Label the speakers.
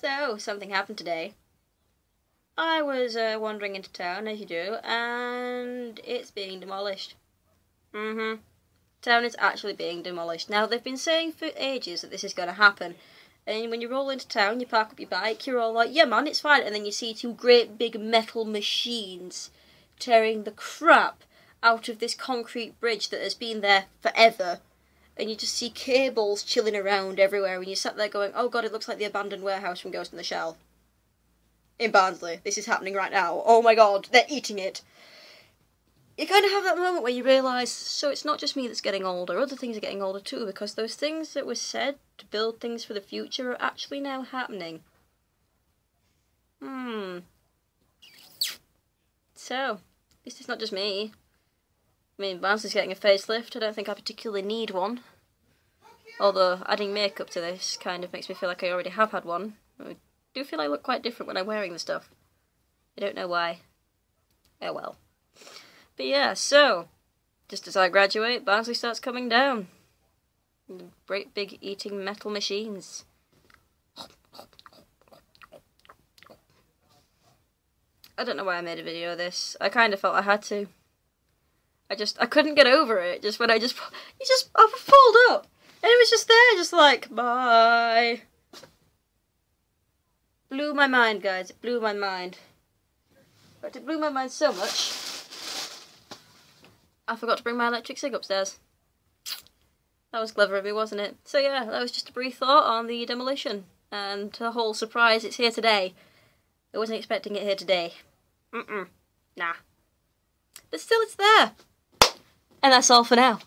Speaker 1: So, something happened today. I was uh, wandering into town, as you do, and it's being demolished. Mm hmm. Town is actually being demolished. Now, they've been saying for ages that this is going to happen. And when you roll into town, you park up your bike, you're all like, yeah, man, it's fine. And then you see two great big metal machines tearing the crap out of this concrete bridge that has been there forever. And you just see cables chilling around everywhere, and you sat there going, oh god, it looks like the abandoned warehouse from Ghost in the Shell. In Barnsley. This is happening right now. Oh my god, they're eating it. You kind of have that moment where you realise, so it's not just me that's getting older, other things are getting older too, because those things that were said to build things for the future are actually now happening. Hmm. So, least it's not just me. I mean, Barnsley's getting a facelift. I don't think I particularly need one. Although, adding makeup to this kind of makes me feel like I already have had one. I do feel I look quite different when I'm wearing the stuff. I don't know why. Oh well. But yeah, so, just as I graduate, Barnsley starts coming down. Great big eating metal machines. I don't know why I made a video of this. I kind of felt I had to. I just I couldn't get over it. Just when I just you just I pulled up and it was just there, just like bye. Blew my mind, guys. It blew my mind. But it blew my mind so much. I forgot to bring my electric cig upstairs. That was clever of me, wasn't it? So yeah, that was just a brief thought on the demolition and the whole surprise. It's here today. I wasn't expecting it here today. Mm-mm. Nah. But still, it's there. And that's all for now.